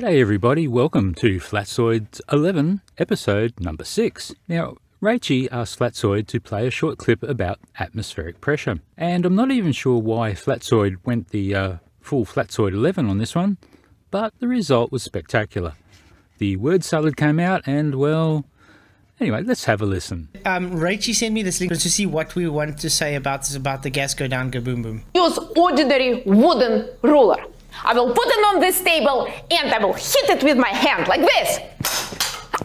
G'day everybody, welcome to Flatzoid 11, episode number 6. Now, Rachie asked Flatzoid to play a short clip about atmospheric pressure, and I'm not even sure why Flatzoid went the uh, full Flatzoid 11 on this one, but the result was spectacular. The word salad came out, and well, anyway, let's have a listen. Um, Rachie sent me this link to see what we want to say about this about the gas go down, go boom boom. use ordinary wooden ruler. I will put it on this table and I will hit it with my hand like this.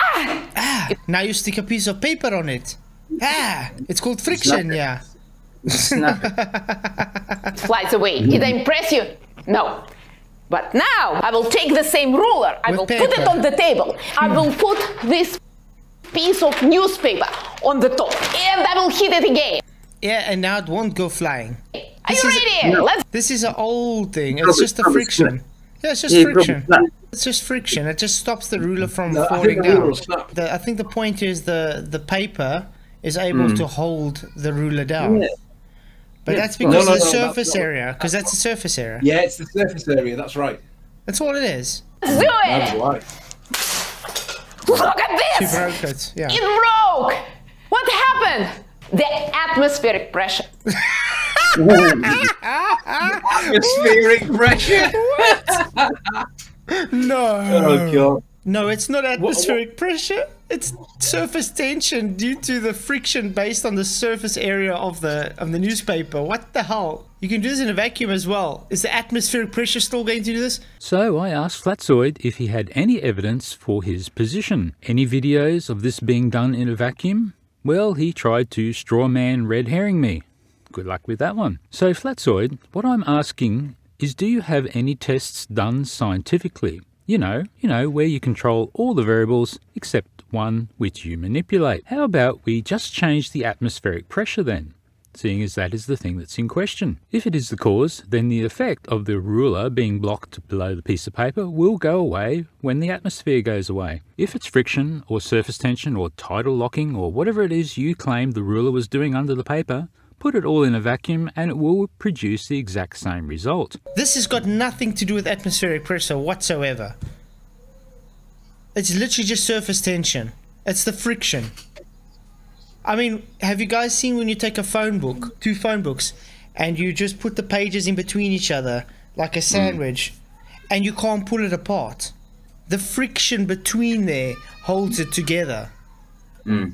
Ah, ah now you stick a piece of paper on it. Ah, it's called friction, yeah. It. It flies away. Did I impress you? No. But now I will take the same ruler. I With will put it on the table. I will put this piece of newspaper on the top and I will hit it again. Yeah, and now it won't go flying. Are This you is- ready? No. Let's This is an old thing. It's Probably- just a friction. Yeah, it's just Yeah, friction. It's just friction. It just stops the ruler from No, falling think down. The, I think the point is the the paper is able hmm. to hold the ruler down. Yeah. But Yeah. that's because No, no, of the no, surface not- area. Because that's the surface area. Yeah, it's the surface area. That's right. That's all it is. do That's it. right. Look at She this. broke it. Yeah. It broke. What happened? The atmospheric pressure. Atmospheric pressure. No. Oh god. No, it's not atmospheric pressure. It's surface tension due to the friction based on the surface area of the of the newspaper. What the hell? You can do this in a vacuum as well. Is the atmospheric pressure still going to do this? So I asked Flatzoid if he had any evidence for his position. Any videos of this being done in a vacuum? Well, he tried to strawman red herring me. Good luck with that one. So Flatzoid, what I'm asking is do you have any tests done scientifically? You know, you know, where you control all the variables except one which you manipulate. How about we just change the atmospheric pressure then? seeing as that is the thing that's in question. If it is the cause, then the effect of the ruler being blocked below the piece of paper will go away when the atmosphere goes away. If it's friction or surface tension or tidal locking or whatever it is you claim the ruler was doing under the paper, put it all in a vacuum and it will produce the exact same result. This has got nothing to do with atmospheric pressure whatsoever. It's literally just surface tension. It's the friction. I mean, have you guys seen when you take a phone book, two phone books, and you just put the pages in between each other like a mm. sandwich, and you can't pull it apart? The friction between there holds it together. Mm.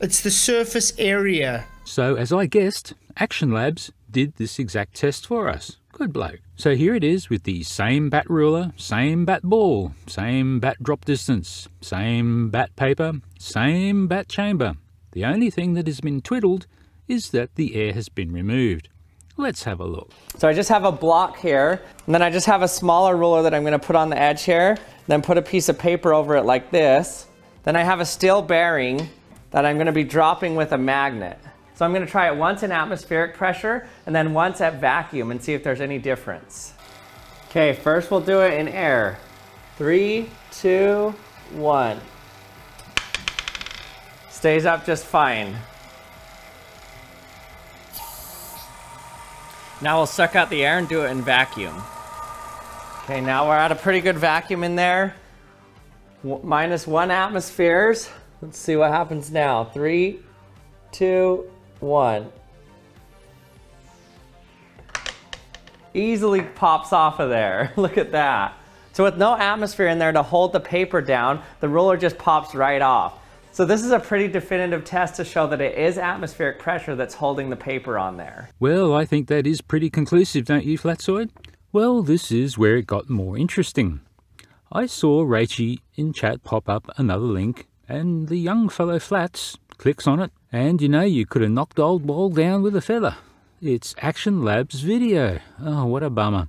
It's the surface area. So, as I guessed, Action Labs did this exact test for us. Good bloke. So here it is with the same bat ruler, same bat ball, same bat drop distance, same bat paper, same bat chamber. The only thing that has been twiddled is that the air has been removed. Let's have a look. So I just have a block here, and then I just have a smaller ruler that I'm gonna put on the edge here, then put a piece of paper over it like this. Then I have a steel bearing that I'm gonna be dropping with a magnet. So I'm gonna try it once in atmospheric pressure, and then once at vacuum and see if there's any difference. Okay, first we'll do it in air. Three, two, one. Stays up just fine. Now we'll suck out the air and do it in vacuum. Okay, now we're at a pretty good vacuum in there. W- minus one atmospheres. Let's see what happens now. Three, two, one. Easily pops off of there. Look at that. So with no atmosphere in there to hold the paper down, the ruler just pops right off. So this is a pretty definitive test to show that it is atmospheric pressure that's holding the paper on there. Well, I think that is pretty conclusive, don't you, Flatzoid? Well, this is where it got more interesting. I saw Rachie in chat pop up another link, and the young fellow Flats clicks on it, and you know, you could have knocked old Wall down with a feather. It's Action Labs video. Oh, what a bummer.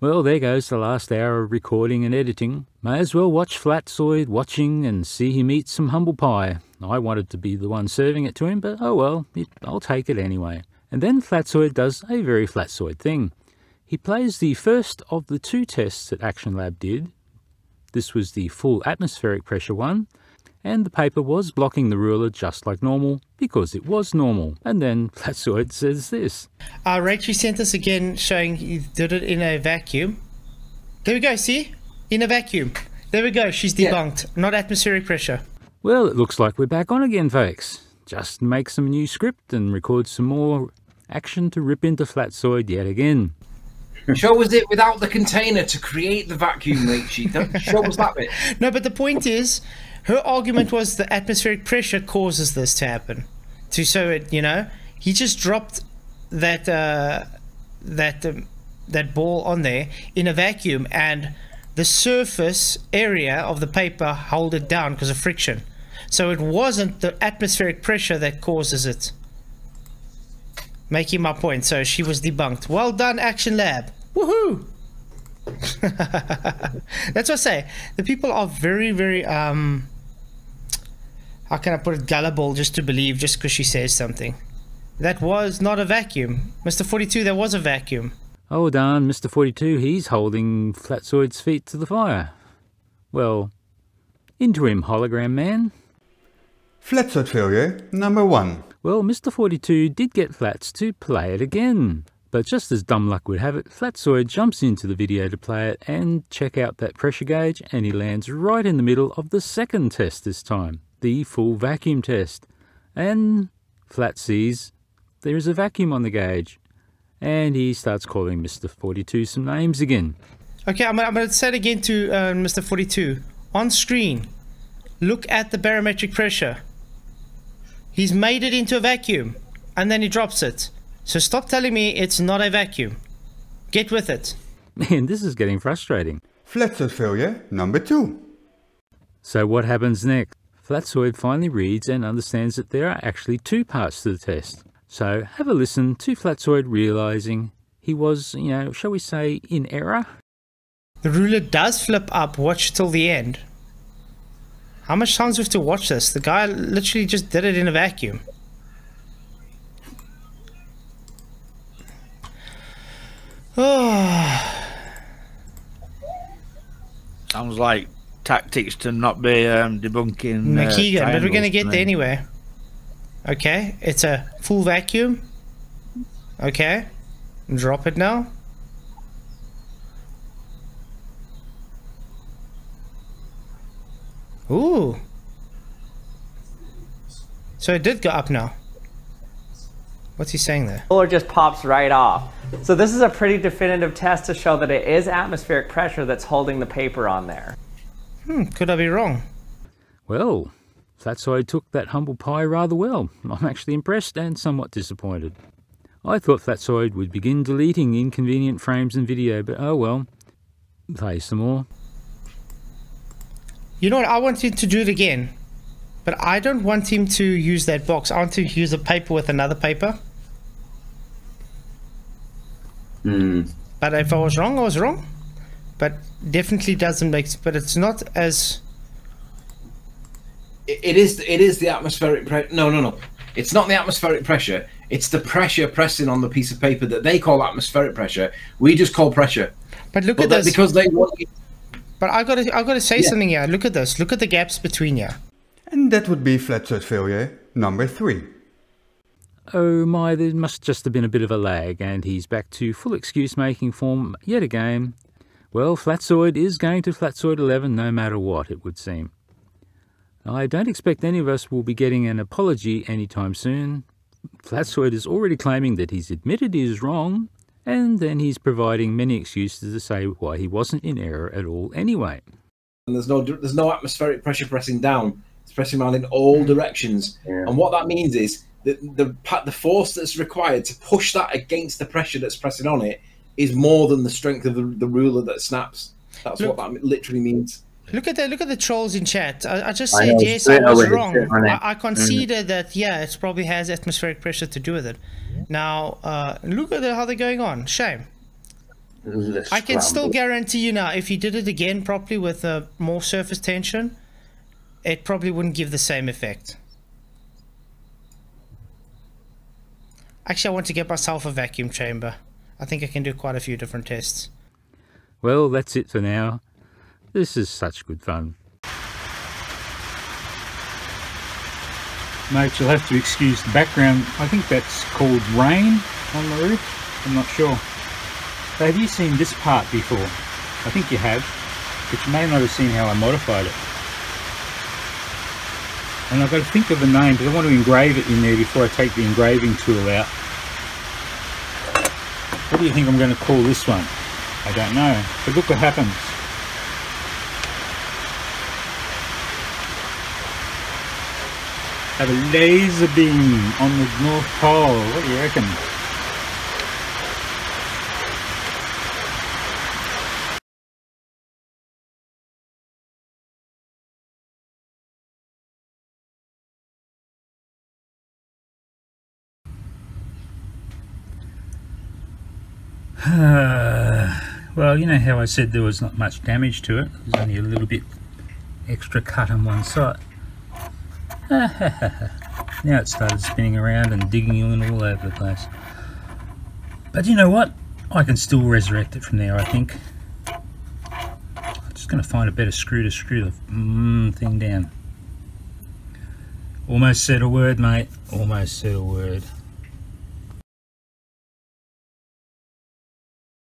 Well, there goes the last hour of recording and editing. May as well watch Flatzoid watching and see him eat some humble pie. I wanted to be the one serving it to him, but oh well, it, I'll take it anyway. And then Flatzoid does a very Flatzoid thing. He plays the first of the two tests that Action Lab did. This was the full atmospheric pressure one, and the paper was blocking the ruler just like normal because it was normal. And then Flatzoid says this. Uh, Rachel sent us again showing you did it in a vacuum. There we go, see? in a vacuum. There we go. She's Yeah. debunked. Not atmospheric pressure. Well, it looks like we're back on again, folks. Just make some new script and record some more action to rip into Flatzoid yet again. Show us it without the container to create the vacuum, Rachie. Don't show us that bit. No, but the point is, her argument was the atmospheric pressure causes this to happen. To so it, you know, he just dropped that uh, that um, that ball on there in a vacuum, and the surface area of the paper held it down because of friction. So it wasn't the atmospheric pressure that causes it. Making my point. So she was debunked. Well done, Action Lab. Woohoo! That's what I say. The people are very, very um how can I put it gullible just to believe just because she says something. That was not a vacuum. Mr. 42, there was a vacuum. Oh darn, Mr. 42, he's holding Flatzoid's feet to the fire. Well, into him, hologram man. Flatzoid failure number one. Well, Mr. 42 did get Flats to play it again. But just as dumb luck would have it, Flatzoid jumps into the video to play it and check out that pressure gauge, and he lands right in the middle of the second test this time, the full vacuum test. And Flat sees there is a vacuum on the gauge, and he starts calling Mr. 42 some names again. Okay, I'm, I'm going to say it again to uh, Mr. 42. On screen, look at the barometric pressure. He's made it into a vacuum, and then he drops it. So stop telling me it's not a vacuum. Get with it. Man, this is getting frustrating. Flatzoid failure number two. So what happens next? Flatzoid finally reads and understands that there are actually two parts to the test. So have a listen to Flatzoid realizing he was, you know, shall we say, in error? The ruler does flip up. Watch till the end. How much times do we have to watch this? The guy literally just did it in a vacuum. Oh, Sounds like tactics to not be um, debunking. uh, but we're gonna get there anyway. Okay, it's a full vacuum. Okay, drop it now. Ooh. So it did go up now. What's he saying there? Roller just pops right off. So this is a pretty definitive test to show that it is atmospheric pressure that's holding the paper on there. Hmm, could I be wrong? Well, Flatzoid took that humble pie rather well. I'm actually impressed and somewhat disappointed. I thought Flatzoid would begin deleting inconvenient frames in video, but oh well. Play some more. You know what? I want him to do it again. But I don't want him to use that box. I want to use a paper with another paper. Hmm. But if I was wrong, I was wrong. But definitely doesn't make. But it's not as. It, it is. It is the atmospheric pressure. No, no, no. It's not the atmospheric pressure. It's the pressure pressing on the piece of paper that they call atmospheric pressure. We just call pressure. But look But at that, this. because they want. but I gotta, I gotta say Yeah. something here. Look at this. Look at the gaps between here. And that would be Flatzoid failure number three. Oh my, there must just have been a bit of a lag, and he's back to full excuse making form yet again. Well, Flatzoid is going to Flatzoid 11 no matter what, it would seem. I don't expect any of us will be getting an apology anytime soon. Flatzoid is already claiming that he's admitted he is wrong, and then he's providing many excuses to say why he wasn't in error at all anyway. and there's no there's no atmospheric pressure pressing down. It's pressing around in all directions. And what that means is that the the force that's required to push that against the pressure that's pressing on it is more than the strength of the, the ruler that snaps. That's Look- what that literally means. Look at the look at the trolls in chat. I, I just said know, yes, I was wrong. straight on it. I, I conceded that yeah, it probably has atmospheric pressure to do with it. Now uh, look at the, how they're going on. Shame. The I can still guarantee you now, if you did it again properly with uh, more surface tension, it probably wouldn't give the same effect. Actually, I want to get myself a vacuum chamber. I think I can do quite a few different tests. Well, that's it for now. This is such good fun. Mate, you'll have to excuse the background. I think that's called rain on the roof. I'm not sure. But have you seen this part before? I think you have. But you may not have seen how I modified it. And I've got to think of a name because I want to engrave it in there before I take the engraving tool out. What do you think I'm going to call this one? I don't know. But look what happens. Have a laser beam on the North Pole. What do you reckon? well, you know how I said there was not much damage to it. There's only a little bit extra cut on one side. now it started spinning around and digging in all over the place. But you know what? I can still resurrect it from there, I think. I'm just going to find a better screw to screw the mm, thing down. Almost said a word, mate. Almost said a word.